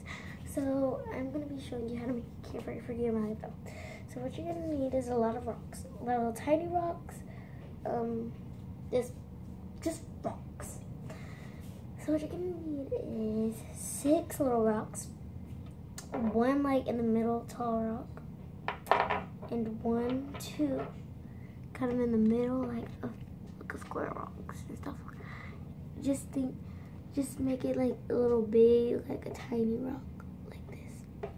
guys. So I'm gonna be showing you how to make a campfire for your laptop. So what you're gonna need is a lot of rocks, little tiny rocks, um, just just rocks. So what you're gonna need is six little rocks, one like in the middle tall rock, and one two kind of in the middle like a, like a square rocks and stuff. Just think, just make it like a little big, like a tiny rock. Like this.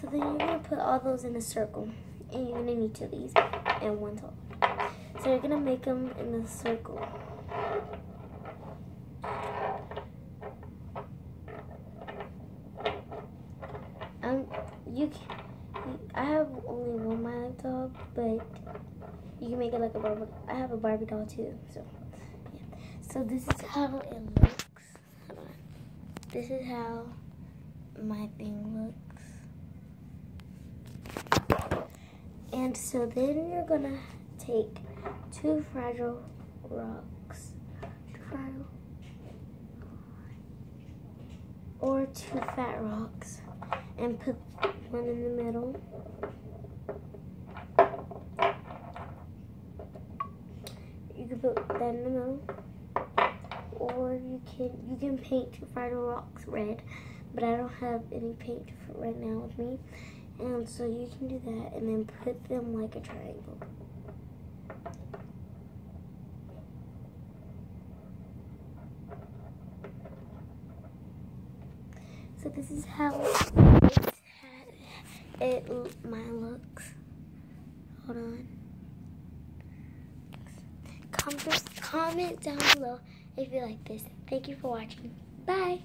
So then you're gonna put all those in a circle. And you're gonna need two of these and one tall. So you're gonna make them in a circle. Um, you can, I have only one my doll, but you can make it like a Barbie. I have a Barbie doll too, so yeah. So this is how it looks. This is how my thing looks. And so then you're gonna take two fragile rocks, two fragile, or two fat rocks, and put one in the middle. You can put that in the middle, or you can you can paint fragile rocks red, but I don't have any paint right now with me. And so you can do that and then put them like a triangle. So this is how it mine looks. Hold on. Comment, comment down below if you like this. Thank you for watching. Bye.